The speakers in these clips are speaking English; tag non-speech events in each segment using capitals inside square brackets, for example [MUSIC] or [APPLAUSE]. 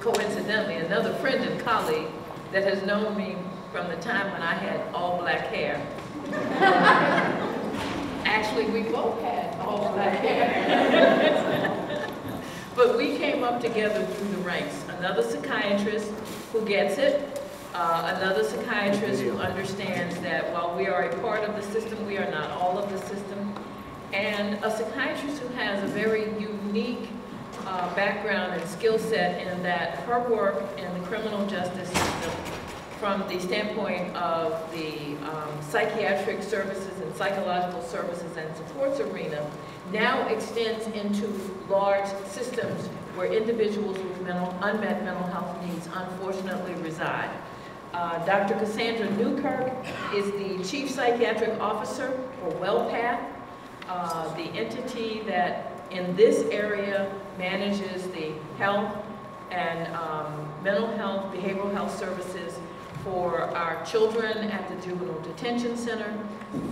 coincidentally, another friend and colleague that has known me from the time when I had all black hair. [LAUGHS] Actually, we both had all black hair. [LAUGHS] but we came up together through the ranks. Another psychiatrist who gets it, uh, another psychiatrist who understands that while we are a part of the system, we are not all of the system, and a psychiatrist who has a very unique uh, background and skill set in that her work in the criminal justice system from the standpoint of the um, psychiatric services and psychological services and supports arena now extends into large systems where individuals with mental, unmet mental health needs unfortunately reside. Uh, Dr. Cassandra Newkirk is the Chief Psychiatric Officer for WellPath, uh, the entity that in this area manages the health and um, mental health, behavioral health services for our children at the Juvenile Detention Center,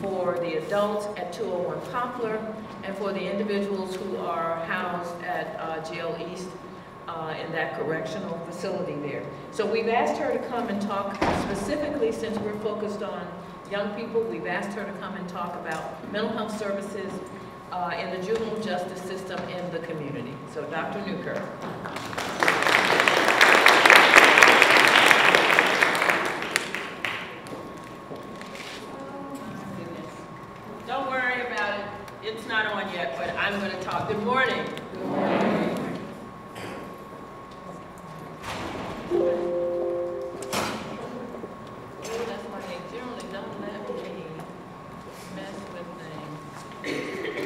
for the adults at 201 Poplar, and for the individuals who are housed at uh, Jail East uh, in that correctional facility there. So we've asked her to come and talk specifically since we're focused on young people, we've asked her to come and talk about mental health services uh, in the juvenile justice system in the community. So Dr. Newkirk. Don't worry about it. It's not on yet, but I'm going to talk. Good morning. Good morning. Oh, that's why they generally don't let me mess with things.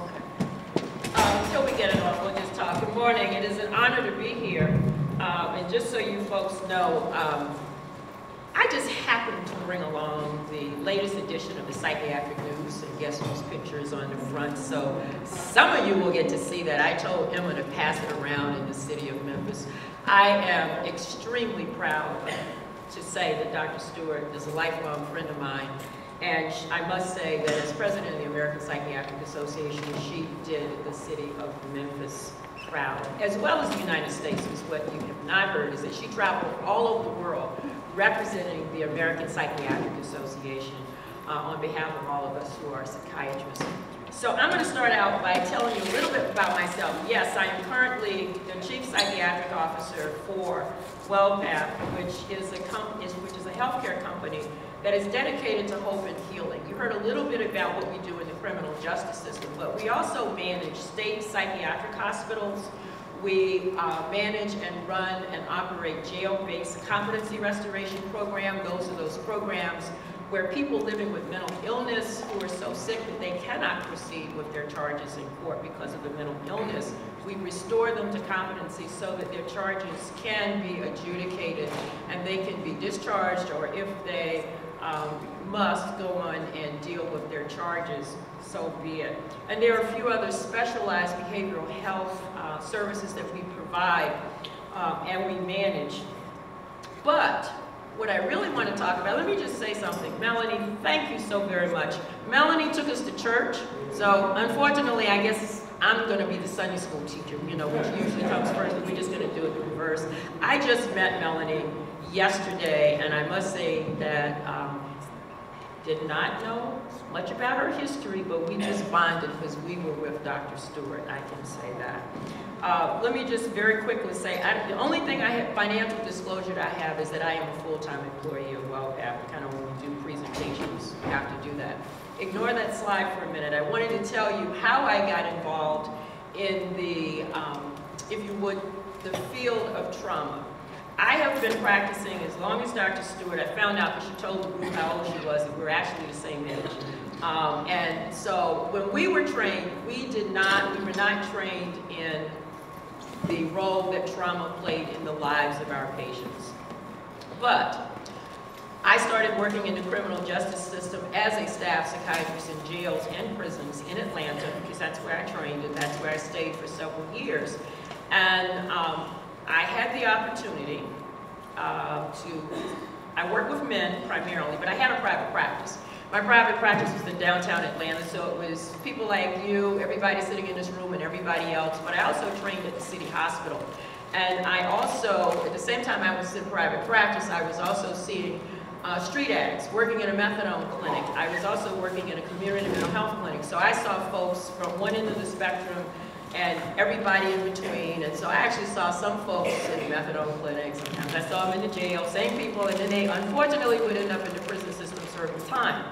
Okay. Um, Until we get it on, we'll just talk. Good morning. It is an honor to be here. Um, And just so you folks know, um, I just happened to bring along the latest edition of the Psychiatric News, and guess whose picture is on the front. So some of you will get to see that. I told Emma to pass it around in the city of Memphis. I am extremely proud to say that Dr. Stewart is a lifelong friend of mine. And I must say that as president of the American Psychiatric Association, she did the city of Memphis proud, as well as the United States, is what you have not heard, is that she traveled all over the world representing the American Psychiatric Association uh, on behalf of all of us who are psychiatrists. So I'm going to start out by telling you a little bit about myself. Yes, I am currently the Chief Psychiatric Officer for WellPath, which is a com- is, which is a healthcare company that is dedicated to hope and healing. You heard a little bit about what we do in the criminal justice system, but we also manage state psychiatric hospitals. We uh, manage and run and operate jail-based competency restoration program. Those are those programs where people living with mental illness who are so sick that they cannot proceed with their charges in court because of the mental illness, we restore them to competency so that their charges can be adjudicated and they can be discharged or if they um, must go on and deal with their charges, so be it. And there are a few other specialized behavioral health uh, services that we provide um, and we manage. But what I really want to talk about, let me just say something. Melanie, thank you so very much. Melanie took us to church, so unfortunately, I guess I'm going to be the Sunday school teacher, you know, which usually comes first, we're just going to do it in reverse. I just met Melanie yesterday, and I must say that um, did not know much about her history, but we just bonded because we were with Dr. Stewart, I can say that. Uh, let me just very quickly say, I, the only thing I have, financial disclosure that I have is that I am a full-time employee of WellPath. Kind of when we do presentations, we have to do that. Ignore that slide for a minute. I wanted to tell you how I got involved in the, um, if you would, the field of trauma. I been practicing as long as Dr. Stewart. I found out because she told the group how old she was, and we're actually the same age. Um, and so when we were trained, we did not, we were not trained in the role that trauma played in the lives of our patients. But I started working in the criminal justice system as a staff psychiatrist in jails and prisons in Atlanta, because that's where I trained and that's where I stayed for several years. And um, I had the opportunity uh, to, I work with men primarily, but I had a private practice. My private practice was in downtown Atlanta, so it was people like you, everybody sitting in this room, and everybody else, but I also trained at the city hospital. And I also at the same time I was in private practice, I was also seeing uh, street addicts, working in a methadone clinic. I was also working in a community mental health clinic. So I saw folks from one end of the spectrum and everybody in between. And so I actually saw some folks in methadone clinics. Sometimes I saw them in the jail, same people, and then they unfortunately would end up in the prison system serving time.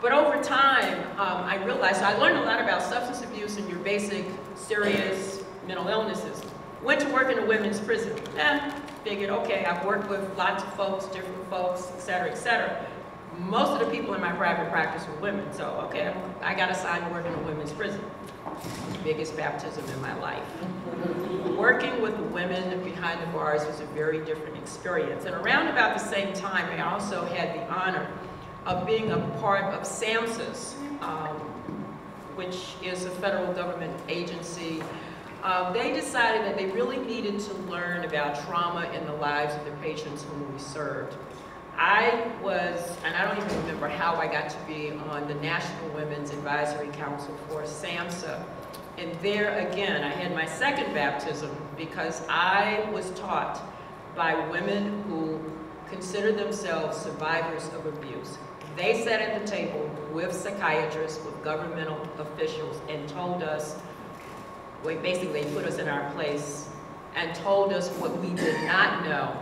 But over time, um, I realized, so I learned a lot about substance abuse and your basic serious mental illnesses. Went to work in a women's prison. Eh, figured, okay, I've worked with lots of folks, different folks, et cetera, et cetera. Most of the people in my private practice were women, so okay, I got assigned to work in a women's prison. Biggest baptism in my life. Working with the women behind the bars was a very different experience. And around about the same time, I also had the honor of being a part of SAMHSA, um, which is a federal government agency um, they decided that they really needed to learn about trauma in the lives of the patients whom we served. I was, and I don't even remember how I got to be on the National Women's Advisory Council for SAMHSA. And there again, I had my second baptism because I was taught by women who considered themselves survivors of abuse. They sat at the table with psychiatrists, with governmental officials, and told us basically put us in our place and told us what we did not know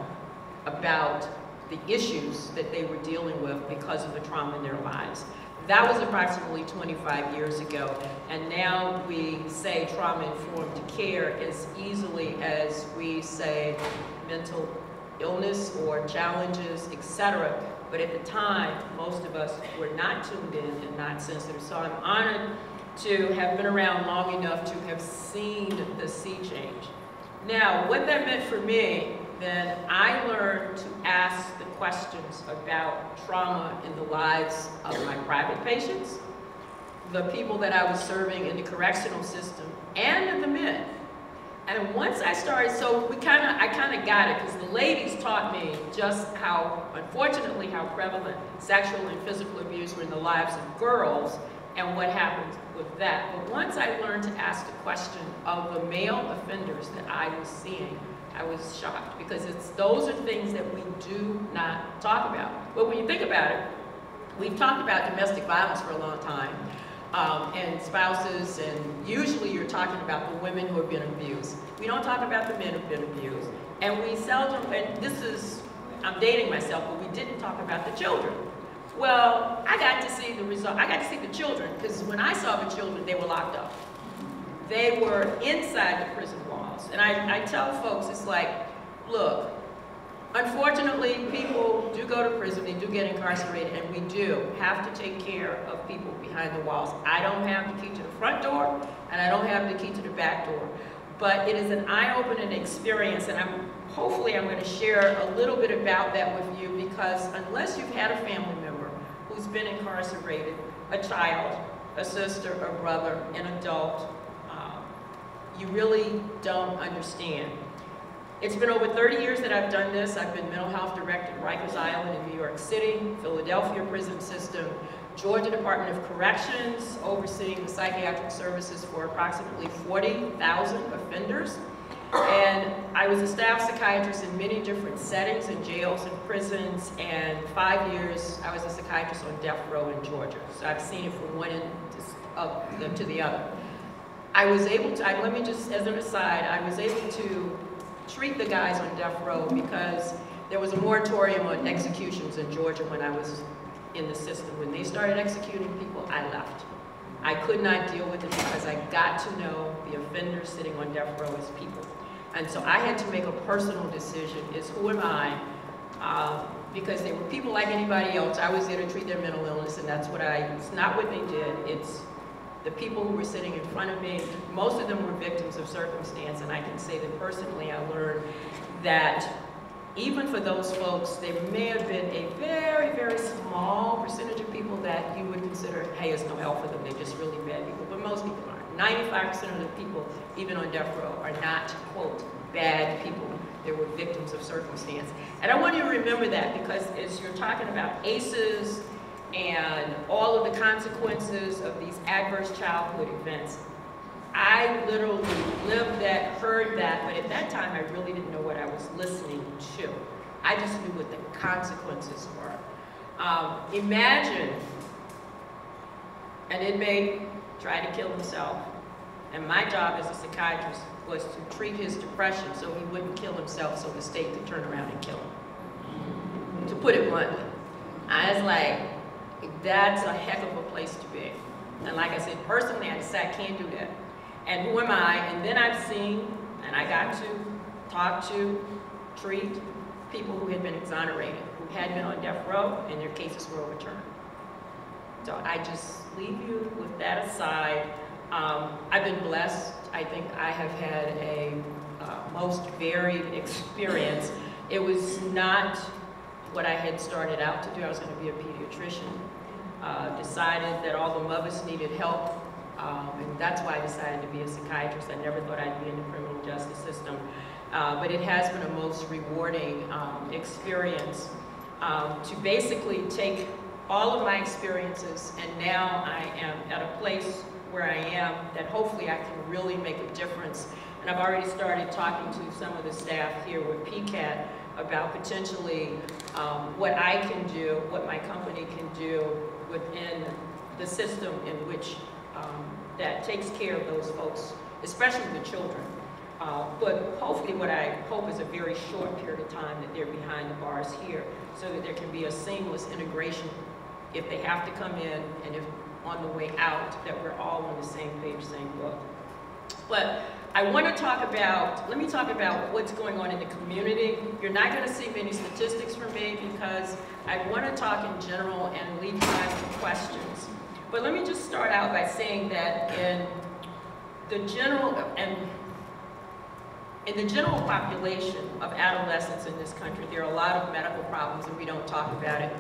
about the issues that they were dealing with because of the trauma in their lives. That was approximately 25 years ago, and now we say trauma-informed care as easily as we say mental illness or challenges, etc. But at the time, most of us were not tuned in and not sensitive. So I'm honored to have been around long enough to have seen the sea change. Now, what that meant for me, then I learned to ask the questions about trauma in the lives of my private patients, the people that I was serving in the correctional system, and in the men. And once I started, so we kind of, I kind of got it, because the ladies taught me just how, unfortunately, how prevalent sexual and physical abuse were in the lives of girls, and what happens with that. But once I learned to ask the question of the male offenders that I was seeing, I was shocked because it's those are things that we do not talk about. But when you think about it, we've talked about domestic violence for a long time. Um, and spouses, and usually you're talking about the women who have been abused. We don't talk about the men who have been abused. And we seldom, and this is, I'm dating myself, but we didn't talk about the children. Well, I got to see the result. I got to see the children because when I saw the children, they were locked up. They were inside the prison And I, I tell folks, it's like, look, unfortunately, people do go to prison, they do get incarcerated, and we do have to take care of people behind the walls. I don't have the key to the front door, and I don't have the key to the back door. But it is an eye-opening experience, and I'm hopefully I'm going to share a little bit about that with you because unless you've had a family member who's been incarcerated, a child, a sister, a brother, an adult, you really don't understand. It's been over 30 years that I've done this. I've been mental health director at Rikers Island in New York City, Philadelphia prison system, Georgia Department of Corrections, overseeing the psychiatric services for approximately 40,000 offenders. And I was a staff psychiatrist in many different settings, in jails and prisons, and five years I was a psychiatrist on death row in Georgia. So I've seen it from one end to, to the other. I was able to, I, let me just, as an aside, I was able to treat the guys on death row because there was a moratorium on executions in Georgia when I was in the system. When they started executing people, I left. I could not deal with it because I got to know the offenders sitting on death row as people. And so I had to make a personal decision, is who am I? Uh, because they were people like anybody else. I was there to treat their mental illness, and that's what I, it's not what they did, it's the people who were sitting in front of me. Most of them were victims of circumstance, and I can say that personally I learned that even for those folks, there may have been a very, very small percentage of people that you would consider, hey, it's no help for them, they're just really bad people, but most people aren't. 95% of the people, even on death row, are not, quote, bad people. They were victims of circumstance. And I want you to remember that because as you're talking about ACEs and all of the consequences of these adverse childhood events, I literally lived that, heard that, but at that time, I really didn't know what I was listening to. I just knew what the consequences were. Um, imagine an inmate tried to kill himself, and my job as a psychiatrist was to treat his depression so he wouldn't kill himself so the state could turn around and kill him. To put it bluntly. I was like, that's a heck of a place to be. And like I said, personally, I decided I can't do that. And who am I? And then I've seen, and I got to talk to, treat people who had been exonerated, who had been on death row, and their cases were overturned. So I just leave you with that aside. Um, I've been blessed. I think I have had a uh, most varied [LAUGHS] experience. It was not what I had started out to do. I was going to be a pediatrician. Uh, decided that all the mothers needed help, um, and that's why I decided to be a psychiatrist. I never thought I'd be in the criminal justice system. Uh, but it has been a most rewarding um, experience um, to basically take all of my experiences and now I am at a place where I am that hopefully I can really make a difference. And I've already started talking to some of the staff here with PCAT about potentially um, what I can do, what my company can do within the system in which um, that takes care of those folks, especially the children. Uh, but hopefully what I hope is a very short period of time that they're behind the bars here so that there can be a seamless integration if they have to come in and if on the way out that we're all on the same page, same book. But I want to talk about, let me talk about what's going on in the community. You're not going to see many statistics from me because I want to talk in general and leave time for questions. But let me just start out by saying that in the general, and in the general population of adolescents in this country, there are a lot of medical problems and we don't talk about it.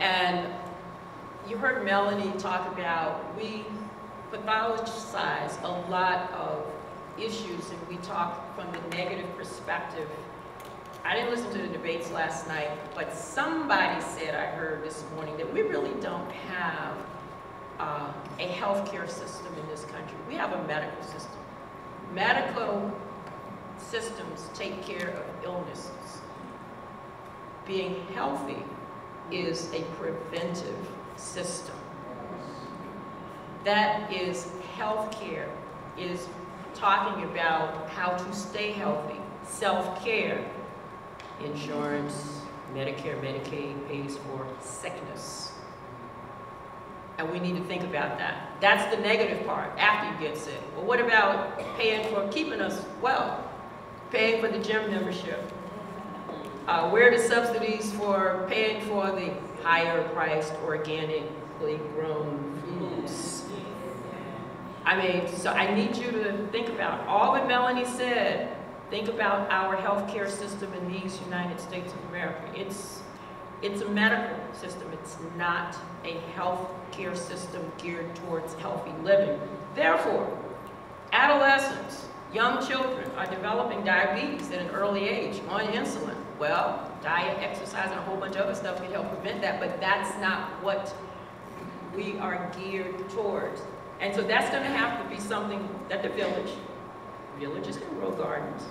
And you heard Melanie talk about, we pathologize a lot of issues and we talk from the negative perspective. I didn't listen to the debates last night, but somebody said, I heard this morning, that we really don't have uh, a healthcare system in this country. We have a medical system. Medical systems take care of illnesses. Being healthy is a preventive system. That is healthcare, is talking about how to stay healthy, self-care, insurance, Medicare, Medicaid pays for sickness. And we need to think about that. That's the negative part, after you get sick. But what about paying for keeping us well? Paying for the gym membership? Uh, where are the subsidies for paying for the higher priced organically grown? I mean, so I need you to think about all that Melanie said. Think about our healthcare system in these United States of America. It's, it's a medical system. It's not a healthcare system geared towards healthy living. Therefore, adolescents, young children are developing diabetes at an early age on insulin. Well, diet, exercise, and a whole bunch of other stuff can help prevent that, but that's not what we are geared towards. And so that's going to have to be something that the village, villages can grow gardens,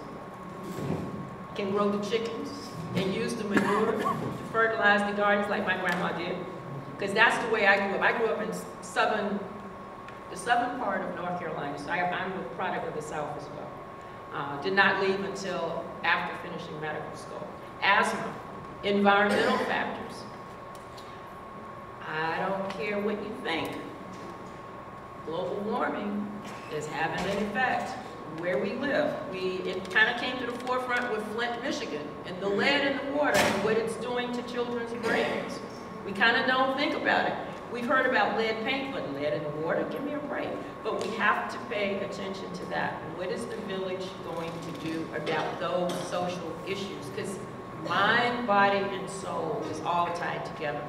can grow the chickens, and use the manure to fertilize the gardens like my grandma did. Because that's the way I grew up. I grew up in southern, the southern part of North Carolina, so I, am a product of the South as well. Uh, did not leave until after finishing medical school. Asthma, environmental factors. I don't care what you think global warming is having an effect where we live. We, it kind of came to the forefront with Flint, Michigan, and the lead in the water and what it's doing to children's brains. We kind of don't think about it. We've heard about lead paint, but lead in the water, give me a break. But we have to pay attention to that. What is the village going to do about those social issues? Because mind, body, and soul is all tied together.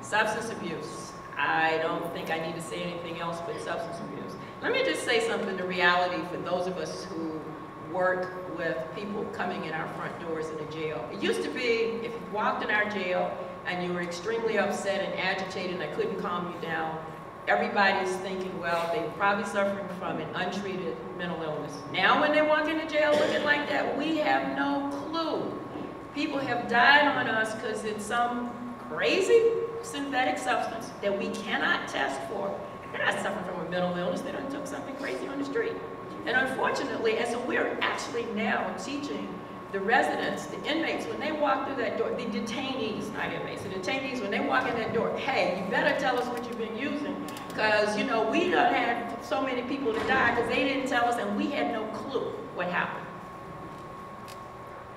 Substance abuse, I don't think I need to say anything else but substance abuse. Let me just say something to reality for those of us who work with people coming in our front doors in a jail. It used to be, if you walked in our jail and you were extremely upset and agitated and I couldn't calm you down, everybody's thinking, well, they're probably suffering from an untreated mental illness. Now when they walk into jail looking like that, we have no clue. People have died on us because it's some crazy synthetic substance that we cannot test for. They're not suffering from a mental illness, they don't took something crazy on the street. And unfortunately, and so we're actually now teaching the residents, the inmates, when they walk through that door, the detainees, not inmates, the detainees, when they walk in that door, hey, you better tell us what you've been using, because, you know, we done had so many people to die because they didn't tell us and we had no clue what happened.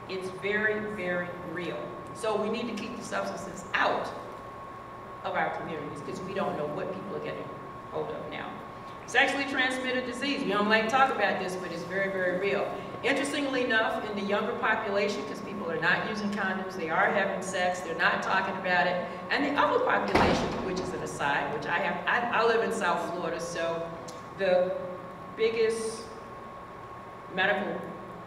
It's very, very real. So we need to keep the substances out of our communities because we don't know what people are getting hold of now. Sexually transmitted disease. We don't like to talk about this, but it's very, very real. Interestingly enough, in the younger population, because people are not using condoms, they are having sex, they're not talking about it, and the other population, which is an aside, which I have, I, I live in South Florida, so the biggest medical,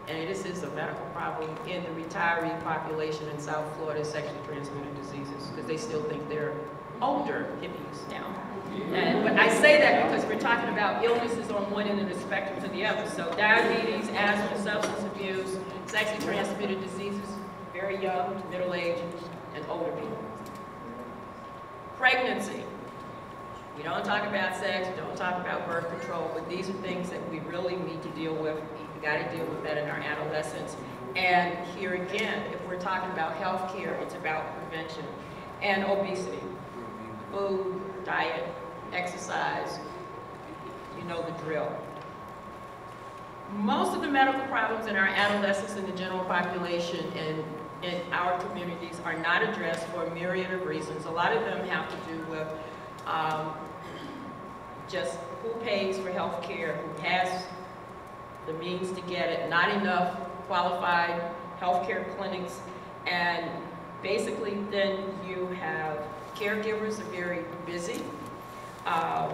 and this is a medical problem, in the retiree population in South Florida is sexually transmitted diseases, because they still think they're older hippies now. And, but I say that because we're talking about illnesses on one end of the spectrum to the other. So diabetes, asthma, substance abuse, sexually transmitted diseases, very young to middle age, and older people. Pregnancy. We don't talk about sex, we don't talk about birth control, but these are things that we really need to deal with. We've got to deal with that in our adolescence. And here again, if we're talking about health care, it's about prevention. And obesity, food, diet, exercise, you know the drill. Most of the medical problems in our adolescents and the general population in, in our communities are not addressed for a myriad of reasons. A lot of them have to do with um, just who pays for health care, who has the means to get it, not enough qualified healthcare clinics, and basically then you have caregivers are very busy, um,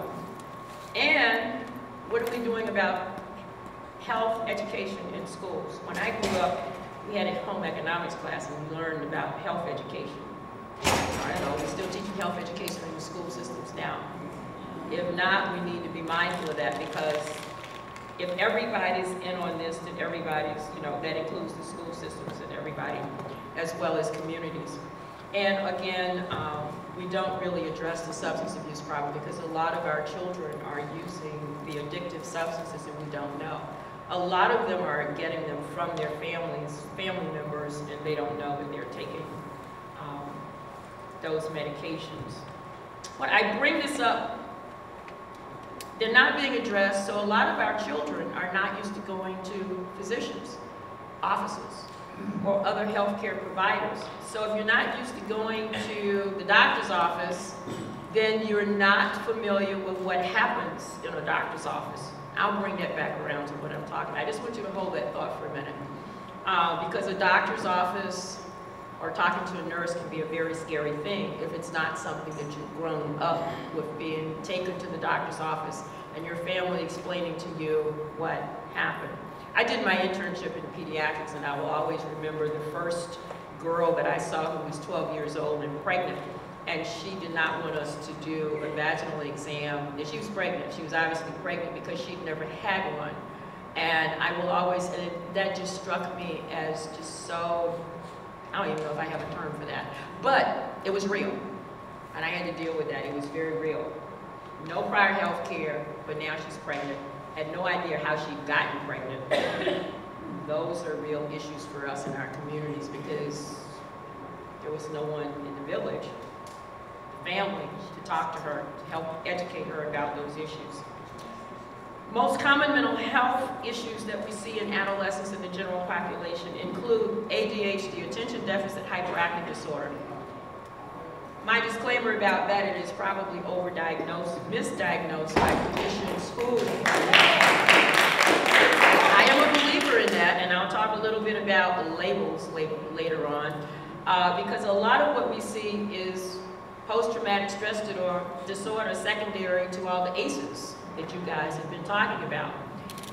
and what are we doing about health education in schools? When I grew up, we had a home economics class and we learned about health education. I don't know, we're still teaching health education in the school systems now. If not, we need to be mindful of that because if everybody's in on this, then everybody's, you know, that includes the school systems and everybody, as well as communities. And again, um, we don't really address the substance abuse problem because a lot of our children are using the addictive substances and we don't know. A lot of them are getting them from their families, family members, and they don't know that they're taking um, those medications. When I bring this up, they're not being addressed, so a lot of our children are not used to going to physicians' offices or other healthcare providers. So if you're not used to going to the doctor's office, then you're not familiar with what happens in a doctor's office. I'll bring that back around to what I'm talking about. I just want you to hold that thought for a minute. Uh, because a doctor's office or talking to a nurse can be a very scary thing if it's not something that you've grown up with being taken to the doctor's office and your family explaining to you what happened. I did my internship in pediatrics and I will always remember the first girl that I saw who was 12 years old and pregnant and she did not want us to do a vaginal exam. And She was pregnant. She was obviously pregnant because she'd never had one. And I will always, and it, that just struck me as just so, I don't even know if I have a term for that, but it was real. And I had to deal with that. It was very real. No prior health care, but now she's pregnant had no idea how she'd gotten pregnant. [LAUGHS] Those are real issues for us in our communities because there was no one in the village, the family, to talk to her, to help educate her about those issues. Most common mental health issues that we see in adolescents and the general population include ADHD, attention deficit hyperactive disorder, my disclaimer about that, it is probably overdiagnosed, misdiagnosed by clinicians who, I am a believer in that, and I'll talk a little bit about the labels later on, uh, because a lot of what we see is post-traumatic stress disorder secondary to all the ACEs that you guys have been talking about.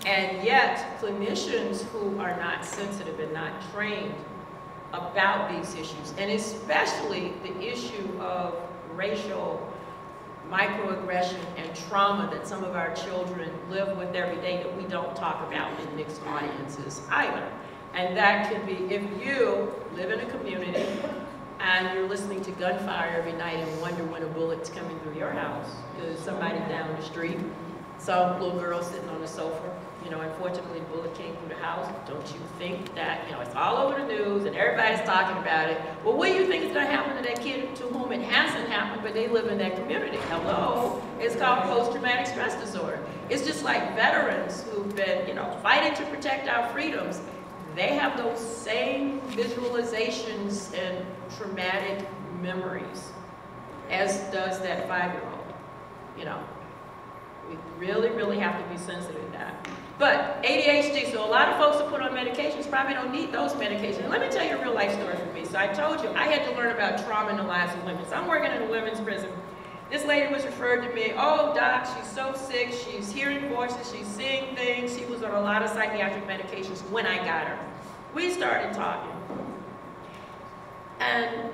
And yet, clinicians who are not sensitive and not trained about these issues, and especially the issue of racial microaggression and trauma that some of our children live with every day that we don't talk about in mixed audiences either. And that could be if you live in a community and you're listening to gunfire every night and wonder when a bullet's coming through your house, because somebody down the street, some little girl sitting on the sofa, you know, unfortunately, the bullet came through the house. Don't you think that, you know, it's all over the news and everybody's talking about it. Well, what do you think is going to happen to that kid to whom it hasn't happened, but they live in that community? Hello? It's called post-traumatic stress disorder. It's just like veterans who've been, you know, fighting to protect our freedoms. They have those same visualizations and traumatic memories, as does that five-year-old, you know. We really, really have to be sensitive to that. But ADHD, so a lot of folks that put on medications probably don't need those medications. let me tell you a real life story for me. So I told you, I had to learn about trauma in the lives of women. So I'm working in a women's prison. This lady was referred to me, oh doc, she's so sick, she's hearing voices, she's seeing things. She was on a lot of psychiatric medications when I got her. We started talking. And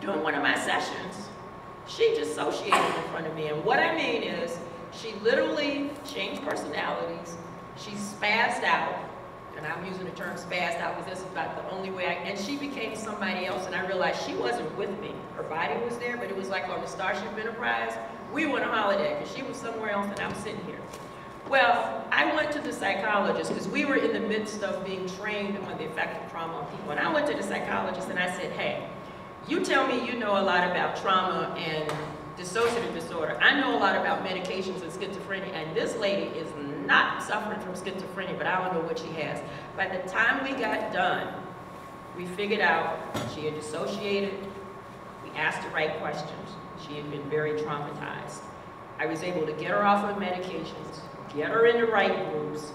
during one of my sessions, she dissociated in front of me. And what I mean is, she literally changed personalities. She spazzed out, and I'm using the term spazzed out because this is about the only way I, and she became somebody else, and I realized she wasn't with me. Her body was there, but it was like on the Starship Enterprise. We went on holiday, because she was somewhere else, and I'm sitting here. Well, I went to the psychologist because we were in the midst of being trained on the effect of trauma on people. And I went to the psychologist and I said, hey, you tell me you know a lot about trauma and dissociative disorder. I know a lot about medications and schizophrenia, and this lady is not suffering from schizophrenia, but I don't know what she has. By the time we got done, we figured out she had dissociated. We asked the right questions. She had been very traumatized. I was able to get her off of medications, get her in the right groups,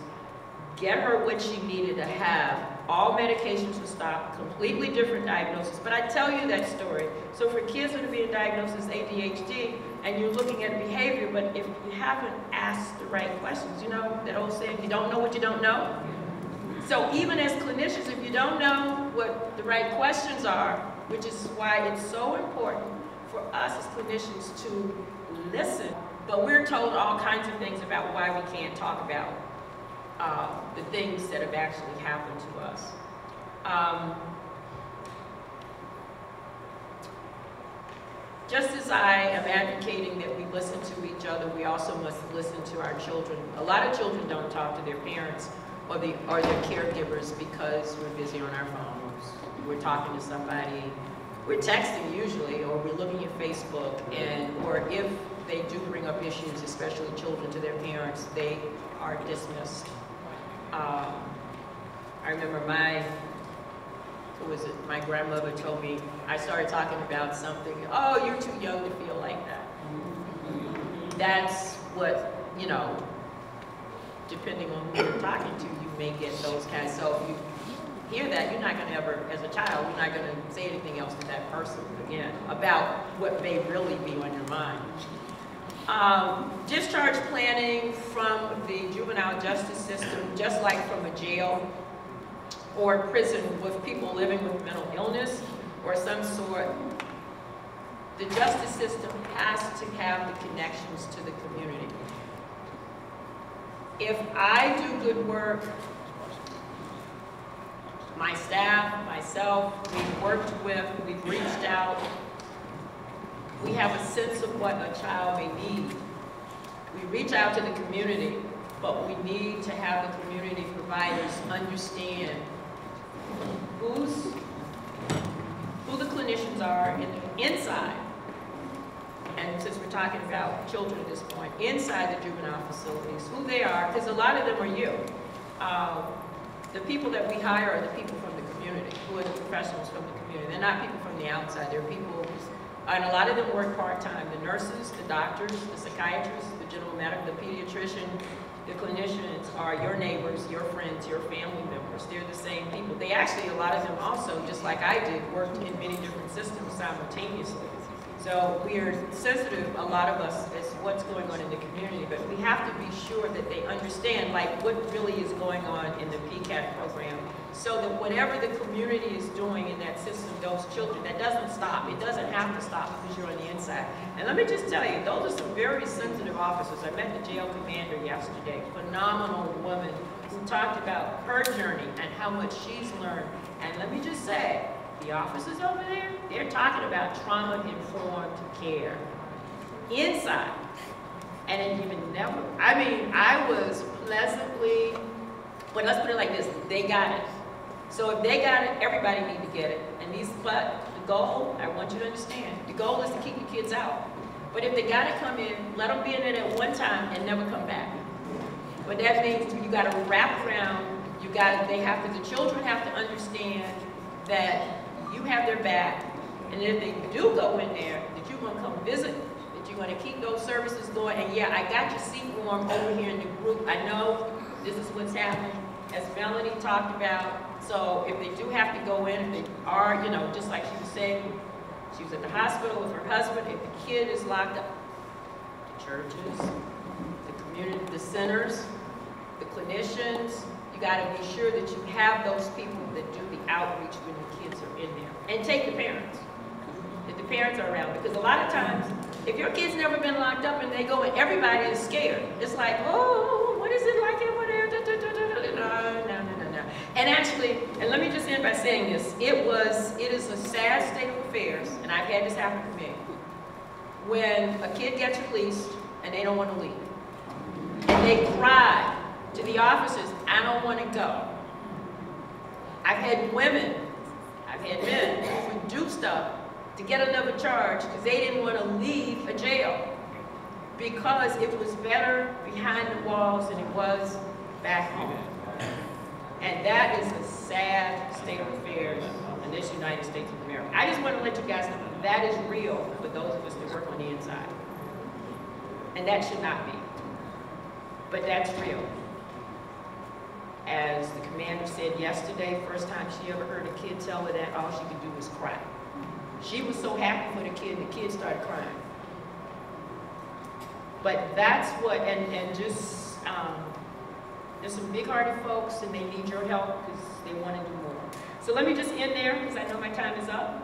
get her what she needed to have all medications will stop, completely different diagnosis. But I tell you that story. So for kids that are being diagnosed as ADHD, and you're looking at behavior, but if you haven't asked the right questions, you know that old saying, you don't know what you don't know? So even as clinicians, if you don't know what the right questions are, which is why it's so important for us as clinicians to listen, but we're told all kinds of things about why we can't talk about uh, the things that have actually happened to us. Um, just as I am advocating that we listen to each other, we also must listen to our children. A lot of children don't talk to their parents or, the, or their caregivers because we're busy on our phones. We're talking to somebody, we're texting usually, or we're looking at Facebook, and or if they do bring up issues, especially children to their parents, they are dismissed um, I remember my, who was it, my grandmother told me, I started talking about something, oh, you're too young to feel like that. That's what, you know, depending on who you're talking to, you may get those kinds. So if you hear that, you're not going to ever, as a child, you're not going to say anything else to that person again about what may really be on your mind. Um, discharge planning from the juvenile justice system, just like from a jail or prison with people living with mental illness or some sort, the justice system has to have the connections to the community. If I do good work, my staff, myself, we've worked with, we've reached out, we have a sense of what a child may need. We reach out to the community, but we need to have the community providers understand who's, who the clinicians are in, inside, and since we're talking about children at this point, inside the juvenile facilities, who they are, because a lot of them are you. Uh, the people that we hire are the people from the community, who are the professionals from the community. They're not people from the outside, they're people and a lot of them work part-time. The nurses, the doctors, the psychiatrists, the general medical, the pediatrician, the clinicians are your neighbors, your friends, your family members. They're the same people. They actually, a lot of them also, just like I did, worked in many different systems simultaneously. So we are sensitive, a lot of us, as what's going on in the community, but we have to be sure that they understand like what really is going on in the PCAT program so that whatever the community is doing in that system, those children. That doesn't stop. It doesn't have to stop because you're on the inside. And let me just tell you, those are some very sensitive officers. I met the jail commander yesterday, phenomenal woman who talked about her journey and how much she's learned. And let me just say, the officers over there, they're talking about trauma-informed care inside. And it even never, I mean, I was pleasantly, well, let's put it like this, they got it. So if they got it, everybody need to get it. And these, but the goal, I want you to understand, the goal is to keep your kids out. But if they gotta come in, let them be in it at one time and never come back. But that means you gotta wrap around, you gotta, they have to, the children have to understand that you have their back, and if they do go in there, that you're gonna come visit, that you're gonna keep those services going, and yeah, I got your seat warm over here in the group, I know this is what's happening, as Melanie talked about, so if they do have to go in, if they are, you know, just like she was saying, she was at the hospital with her husband, if the kid is locked up, the churches, the community, the centers, the clinicians, you gotta be sure that you have those people that do the outreach when the kids are in there. And take the parents, if the parents are around, because a lot of times, if your kid's never been locked up and they go and everybody is scared, it's like, oh, And actually, and let me just end by saying this, it was, it is a sad state of affairs, and I've had this happen to me, when a kid gets released and they don't want to leave. And they cry to the officers, I don't want to go. I've had women, I've had men who do stuff to get another charge because they didn't want to leave a jail because it was better behind the walls than it was back home. And that is a sad state of affairs in this United States of America. I just want to let you guys know that is real for those of us that work on the inside. And that should not be. But that's real. As the commander said yesterday, first time she ever heard a kid tell her that, all she could do was cry. She was so happy for the kid, and the kid started crying. But that's what, and, and just, um, there's some big-hearted folks and they need your help because they want to do more. So let me just end there because I know my time is up.